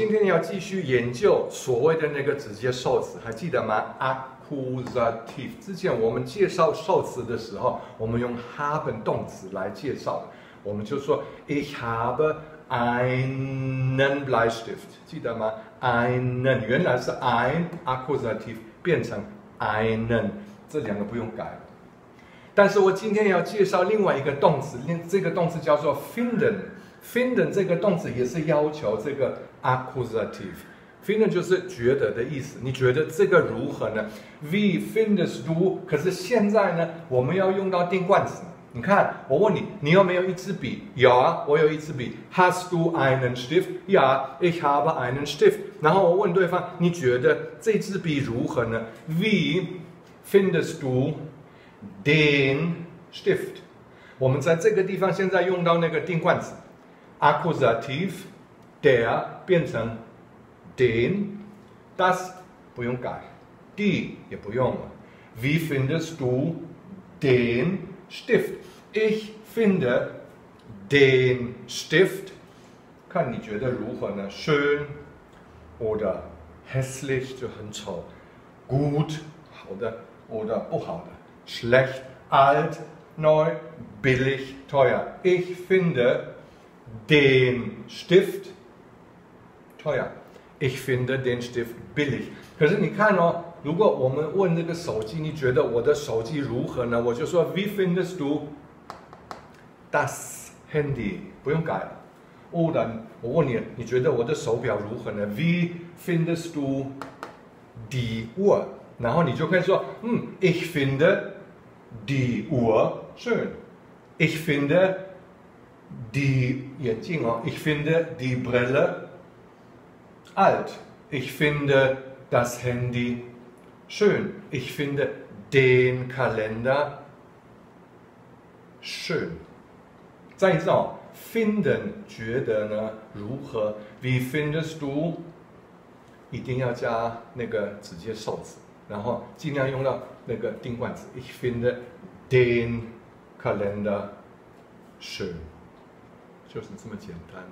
今天要继续研究所谓的那个直接受词，还记得吗？accusative。之前我们介绍受词的时候，我们用 haben 动词来介绍，我们就说 Ich habe einen Bleistift，记得吗？einen 原来是 ein accusative 变成 einen，这两个不用改。但是我今天要介绍另外一个动词，另这个动词叫做 finden。Finden 这个动词也是要求这个 accusative。finden 就是觉得的意思，你觉得这个如何呢？We findest du？可是现在呢，我们要用到定冠词。你看，我问你，你有没有一支笔？有啊，我有一支笔。Hast du einen Stift？Ja，ich habe einen Stift。然后我问对方，你觉得这支笔如何呢？We findest du den Stift？我们在这个地方现在用到那个定冠词。Akkusativ der 变成 den，das 不用改，die 也不用了。Wie findest du den Stift？Ich finde den Stift。看你觉得如何呢？schön oder hässlich 就很丑，gut 好的 oder 不好的，schlecht alt neu billig teuer。Ich finde den Stift teuer. Ich finde den Stift billig. 可是你看哦，如果我们问这个手机，你觉得我的手机如何呢？我就说 Wie findest du das Handy？不用改了。Oder 我问你，你觉得我的手表如何呢？Wie findest du die Uhr？然后你就可以说，嗯，Ich finde die Uhr schön. Ich finde die Jingo, oh, ich finde die Brille alt. Ich finde das Handy schön. Ich finde den Kalender schön. 再一次哦，finden 觉得呢如何？Wie findest du？一定要加那个直接受词，然后尽量用到那个定冠词。Ich finde den Kalender schön。 就是这么简单。